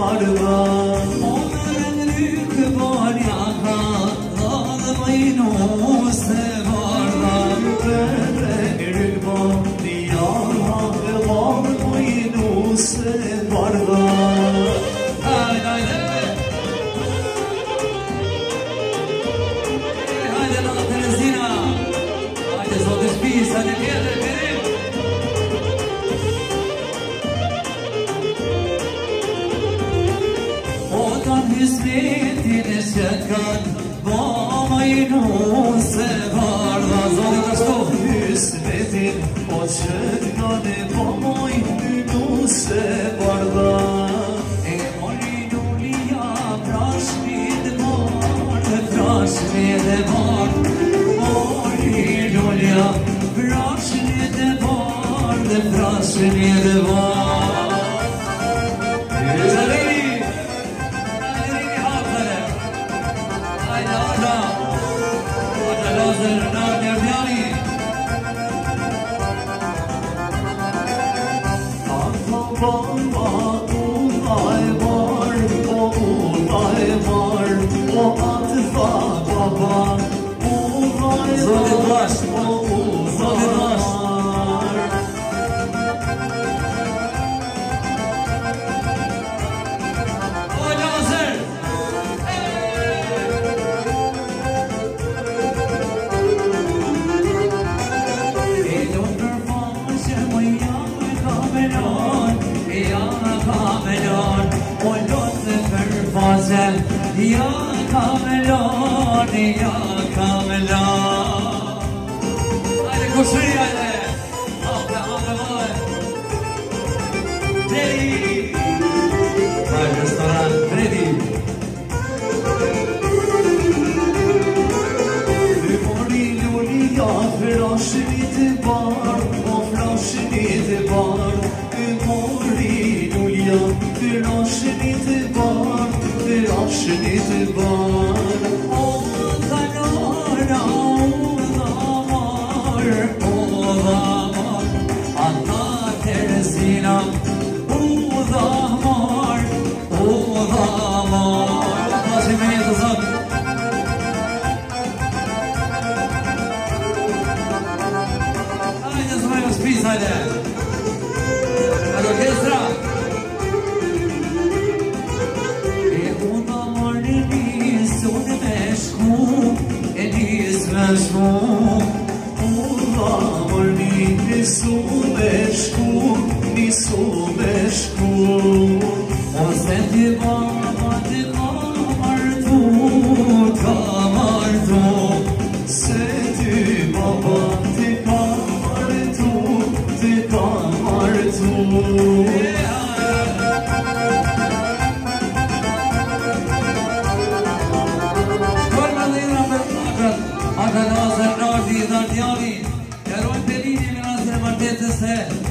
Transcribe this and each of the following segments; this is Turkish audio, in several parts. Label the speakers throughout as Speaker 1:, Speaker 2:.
Speaker 1: பாடுவா
Speaker 2: Dunia kamla Hajde kushri, hajde. Hape, hape, male Deri Hajde restoran, Fredi
Speaker 1: Dymori luni ja Frashni të bar Po frashni të bar Dymori luni ja Frashni të bar Frashni të bar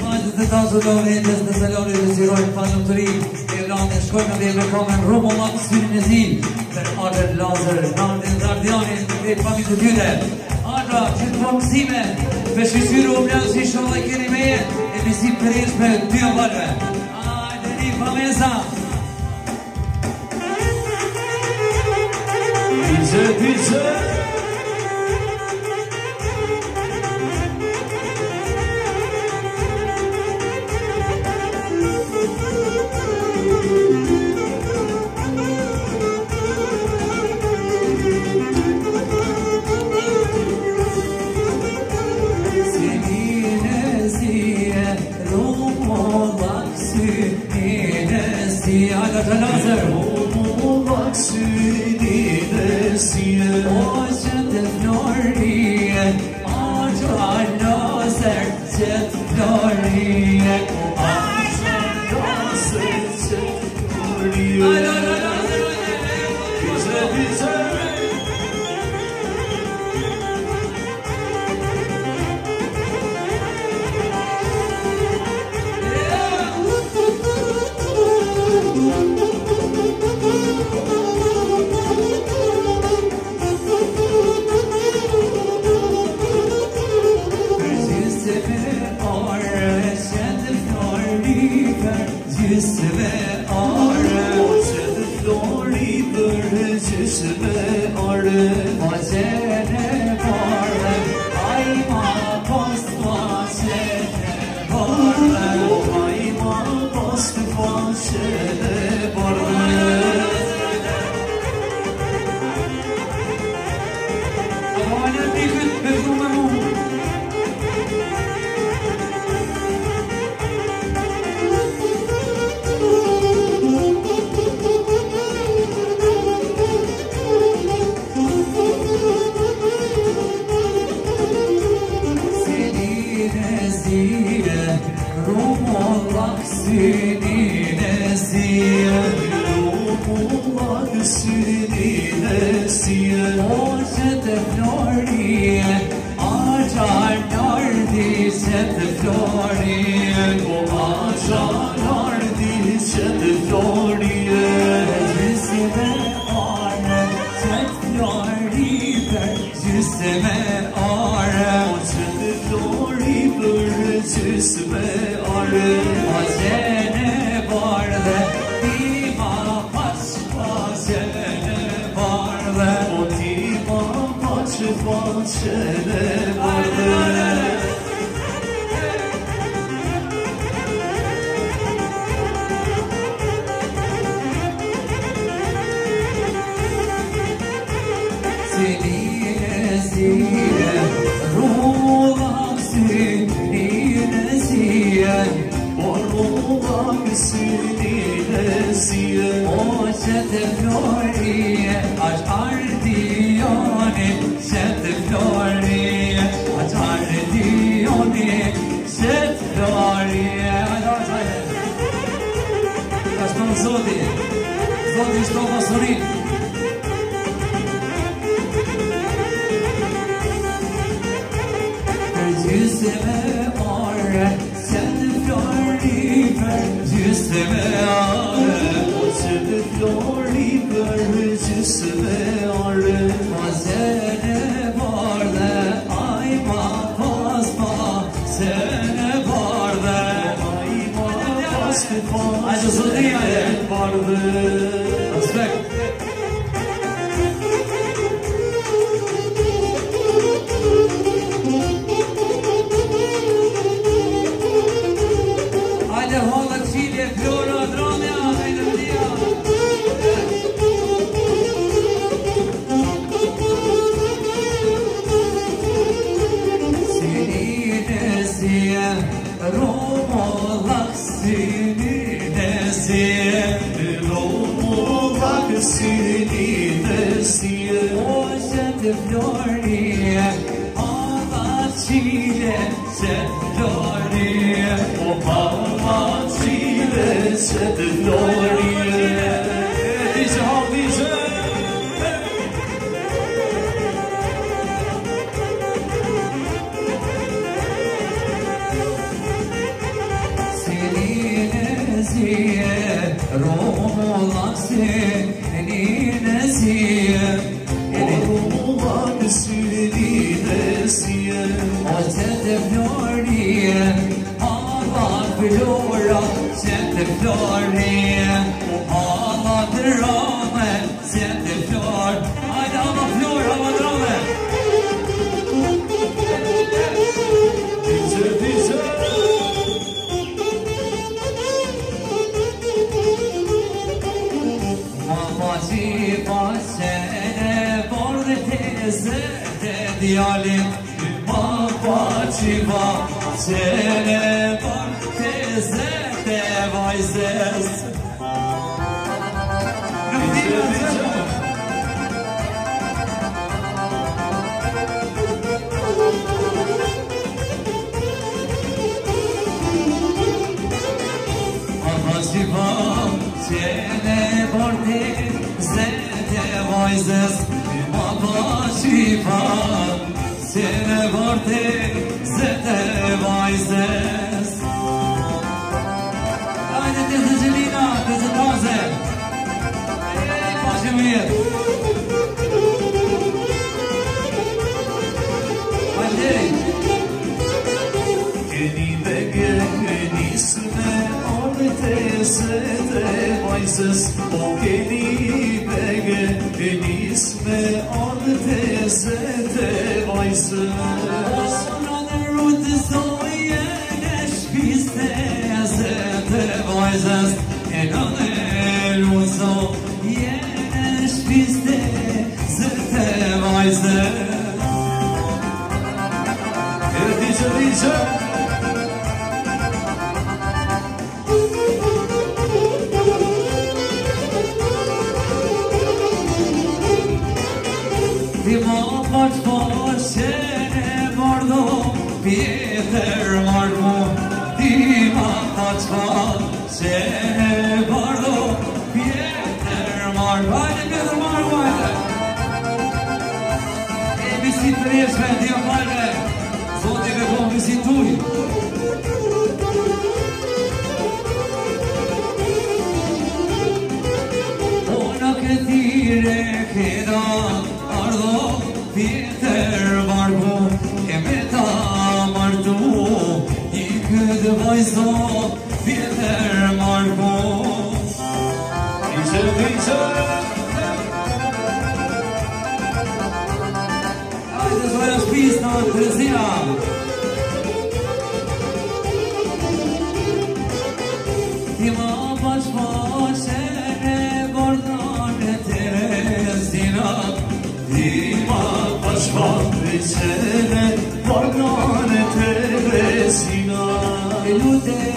Speaker 2: Vajzët e tazë do vjetës në salonit dhe sirojnë falëm të rinë Lani, shkojnë dhe i bërkome në Romolla, syrin e zi, dhe në Adër Lazër, Nardin dhe Ardiani, dhe pami të tyre. Adra, që të formë mësime, për shqyqyru u mljanë si shumë dhe me meje, e misi për ishë për dy o valve. Ajde, një pamesa!
Speaker 1: Dice, dice! you. karşı bahçede vardı
Speaker 2: Seni ezdiye ruhlar seni eziyen
Speaker 1: Borlular seni eziyen
Speaker 2: O çete floriye aşar diye Dioni, Sette Flori, Atare Dioni, Sette Flori. Hajde, hajde, hajde. Ka shtonë zoti, zoti shtonë pasurin.
Speaker 1: acısı kıyamet vardır. sirdiğinde siyah
Speaker 2: Ocadı floriye Ava çile se floriye
Speaker 1: O pava çile se
Speaker 2: diyalet ma fativa sene Ține vorte să te vaizez Haide, te zice Lina, te zice Doze Ei, pașe mir Haide.
Speaker 1: Gâni de gâni sume, ori te să te vaizez O gâni vajzë
Speaker 2: Ona në rrutë zoje në shpiste Se të vajzës E në në rrutë zoje në shpiste Se të vajzës E dice dice Ti ma paç paç që ne mordo Pjetër marmo Ti ma paç paç që ne mordo Pjetër marmo Hajde pjetër marmo hajde E misit për jeshme, Dio hajde Zotë i vetë misit tuj Ona këtire këda vajzo Pjetër margo
Speaker 1: Dice dice
Speaker 2: Ajde zoja shpis në Terezina Ti ma bash bashe ne gordon Terezina Ti
Speaker 1: ma bash
Speaker 2: someday